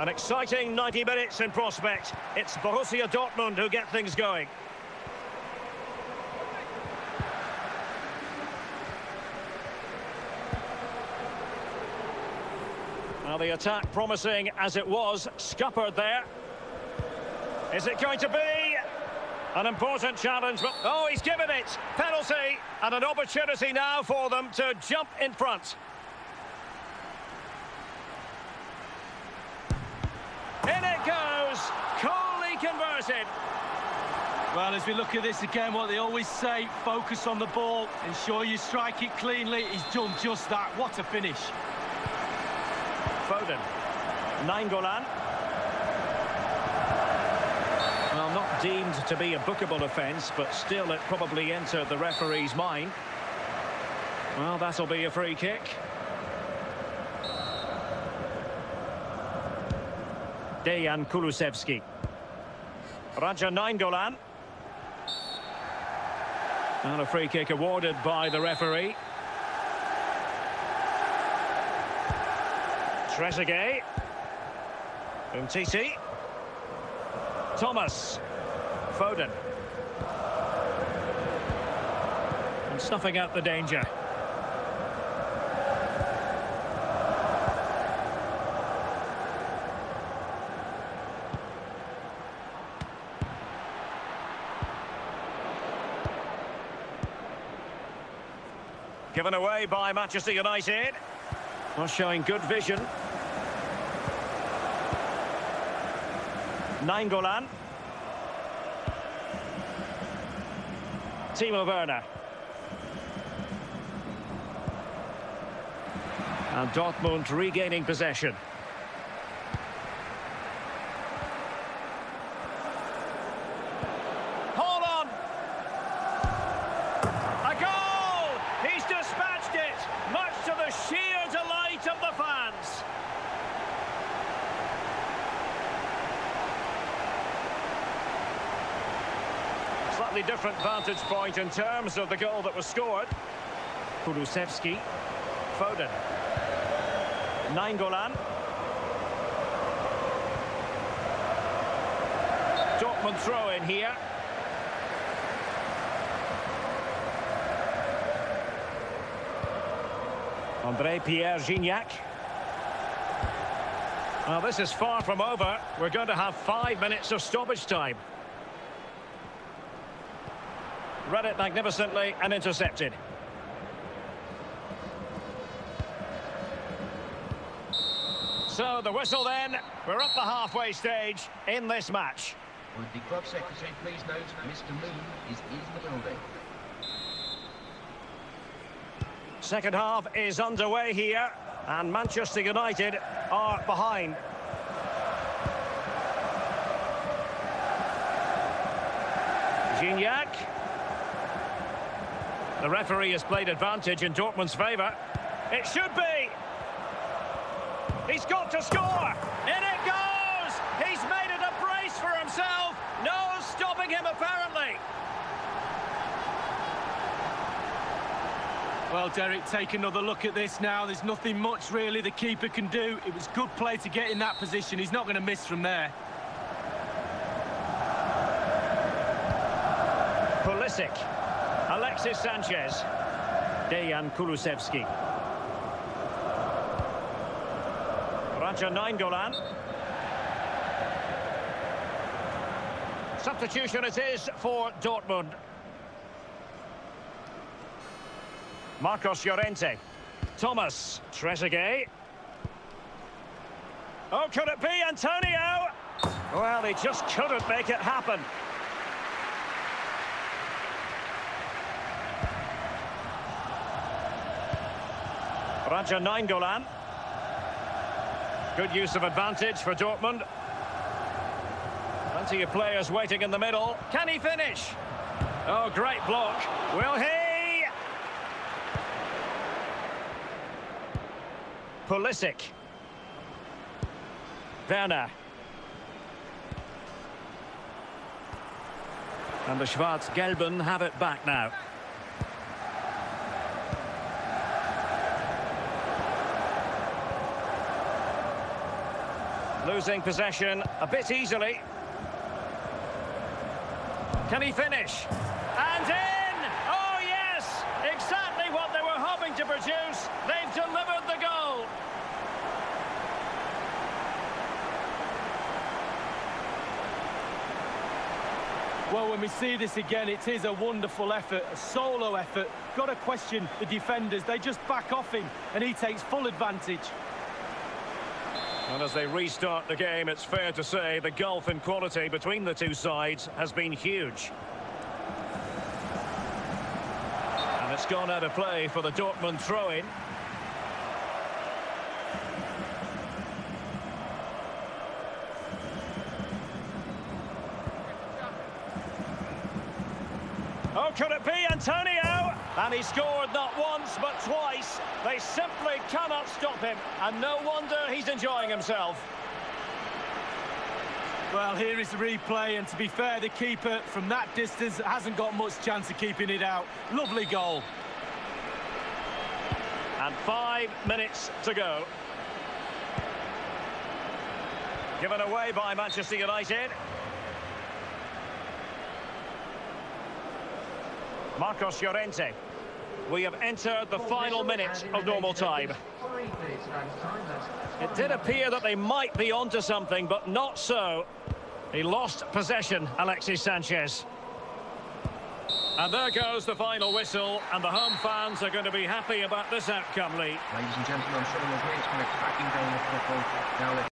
An exciting 90 minutes in prospect. It's Borussia Dortmund who get things going. Now the attack promising as it was, scuppered there. Is it going to be an important challenge? But, oh, he's given it. Penalty and an opportunity now for them to jump in front. In it goes. Coolly converted. Well, as we look at this again, what they always say, focus on the ball, ensure you strike it cleanly. He's done just that. What a finish. Foden. Nainggolan. Well, not deemed to be a bookable offence, but still it probably entered the referee's mind. Well, that'll be a free kick. Dejan Kulusevski. Radja Nainggolan. And a free kick awarded by the referee. Trezeguet. Umtiti. Thomas. Foden. And snuffing out the danger. Given away by Manchester United. Well, showing good vision. Nainggolan. Timo Werner. And Dortmund regaining possession. Hold on! A goal! He's dispatched it, much to the sheer delight of the fans. Slightly different vantage point in terms of the goal that was scored. Kulusevski, Foden, Nainggolan. Dortmund throw in here. André Pierre Gignac. Well, this is far from over. We're going to have five minutes of stoppage time. Read it magnificently and intercepted. So the whistle then. We're up the halfway stage in this match. Would the club secretary please note Mr. Moon is in the building. Second half is underway here, and Manchester United are behind. Gignac. The referee has played advantage in Dortmund's favour. It should be. He's got to score. In it goes. He's made it a brace for himself. No stopping him apparently. Well, Derek, take another look at this now. There's nothing much, really, the keeper can do. It was good play to get in that position. He's not going to miss from there. Pulisic. Alexis Sanchez. Dejan Kulusevski. Radja Nainggolan. Substitution it is for Dortmund. Marcos Llorente. Thomas. Trezeguet. Oh, could it be Antonio? Well, he just couldn't make it happen. Radja Nainggolan. Good use of advantage for Dortmund. Plenty of players waiting in the middle. Can he finish? Oh, great block. Will he? Pulisic. Werner. And the Schwarz-Gelben have it back now. Losing possession a bit easily. Can he finish? And in! Oh, yes! Exactly what they were hoping to produce. They've delivered the goal. Well, when we see this again, it is a wonderful effort, a solo effort. Got to question the defenders. They just back off him, and he takes full advantage. And as they restart the game, it's fair to say the gulf in quality between the two sides has been huge. And it's gone out of play for the Dortmund throw-in. Oh, could it be Antonio? And he scored not once, but twice. They simply cannot stop him. And no wonder he's enjoying himself. Well, here is the replay, and to be fair, the keeper from that distance hasn't got much chance of keeping it out. Lovely goal. And five minutes to go. Given away by Manchester United. Marcos Llorente. We have entered the final minutes of normal time. It did appear that they might be onto something, but not so. He lost possession, Alexis Sanchez. And there goes the final whistle, and the home fans are going to be happy about this outcome, Lee. Ladies and gentlemen, I'm sure you'll agree it's been a cracking game of football. Now let's